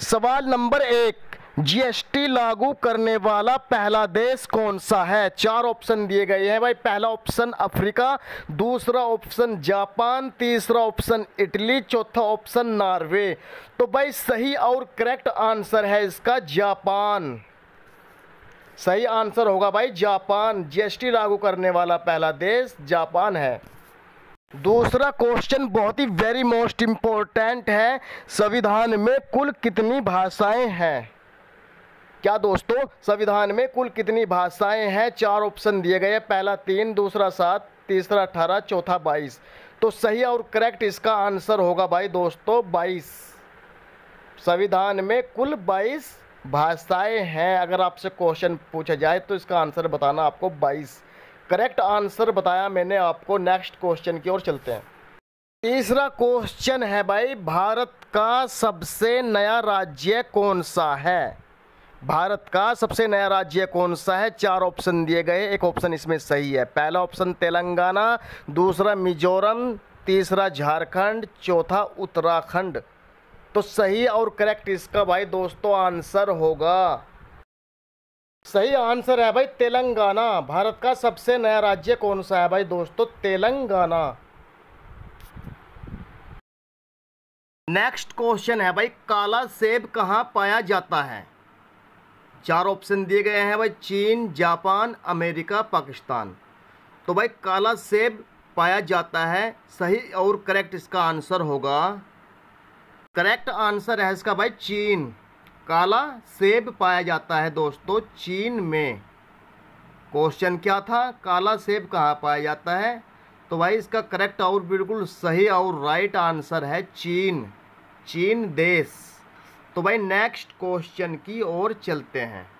सवाल नंबर एक जीएसटी लागू करने वाला पहला देश कौन सा है? चार ऑप्शन दिए गए हैं भाई। पहला ऑप्शन अफ्रीका, दूसरा ऑप्शन जापान, तीसरा ऑप्शन इटली, चौथा ऑप्शन नॉर्वे। तो भाई, सही और करेक्ट आंसर है इसका जापान। सही आंसर होगा भाई, जापान। जीएसटी लागू करने वाला पहला देश जापान है। दूसरा क्वेश्चन बहुत ही वेरी मोस्ट इम्पोर्टेंट है। संविधान में कुल कितनी भाषाएँ हैं? क्या दोस्तों, संविधान में कुल कितनी भाषाएँ हैं? चार ऑप्शन दिए गए हैं। पहला तीन, दूसरा सात, तीसरा अठारह, चौथा बाईस। तो सही और करेक्ट इसका आंसर होगा भाई दोस्तों, बाईस। संविधान में कुल बाईस भाषाएँ हैं। अगर आपसे क्वेश्चन पूछा जाए तो इसका आंसर बताना आपको बाईस। करेक्ट आंसर बताया मैंने आपको, नेक्स्ट क्वेश्चन की ओर चलते हैं। तीसरा क्वेश्चन है भाई, भारत का सबसे नया राज्य कौन सा है? भारत का सबसे नया राज्य कौन सा है? चार ऑप्शन दिए गए, एक ऑप्शन इसमें सही है। पहला ऑप्शन तेलंगाना, दूसरा मिजोरम, तीसरा झारखंड, चौथा उत्तराखंड। तो सही और करेक्ट इसका भाई दोस्तों आंसर होगा। सही आंसर है भाई तेलंगाना। भारत का सबसे नया राज्य कौन सा है भाई दोस्तों? तेलंगाना। नेक्स्ट क्वेश्चन है भाई, काला सेब कहाँ पाया जाता है? चार ऑप्शन दिए गए हैं भाई, चीन, जापान, अमेरिका, पाकिस्तान। तो भाई काला सेब पाया जाता है, सही और करेक्ट इसका आंसर होगा। करेक्ट आंसर है इसका भाई चीन। काला सेब पाया जाता है दोस्तों चीन में। क्वेश्चन क्या था? काला सेब कहाँ पाया जाता है? तो भाई इसका करेक्ट और बिल्कुल सही और राइट आंसर है चीन। चीन देश। तो भाई नेक्स्ट क्वेश्चन की ओर चलते हैं।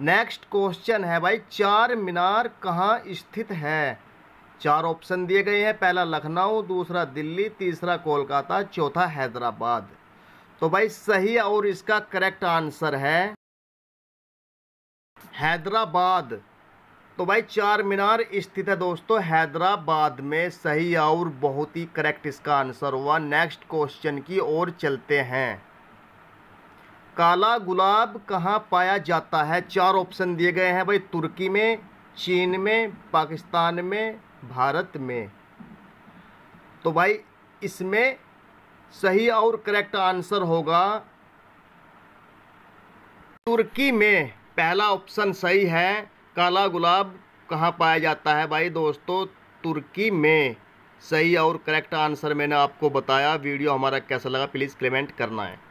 नेक्स्ट क्वेश्चन है भाई चार मीनार कहाँ स्थित है? चार ऑप्शन दिए गए हैं। पहला लखनऊ, दूसरा दिल्ली, तीसरा कोलकाता, चौथा हैदराबाद। तो भाई सही और इसका करेक्ट आंसर है हैदराबाद। तो भाई चार मीनार स्थित है दोस्तों, हैदराबाद में सही और बहुत ही करेक्ट इसका आंसर हुआ। नेक्स्ट क्वेश्चन की ओर चलते हैं। काला गुलाब कहाँ पाया जाता है? चार ऑप्शन दिए गए हैं भाई, तुर्की में, चीन में, पाकिस्तान में, भारत में। तो भाई इसमें सही और करेक्ट आंसर होगा। तुर्की में पहला ऑप्शन सही है। काला गुलाब कहाँ पाया जाता है भाई दोस्तों? तुर्की में सही और करेक्ट आंसर मैंने आपको बताया। वीडियो हमारा कैसा लगा प्लीज़ कमेंट करना है।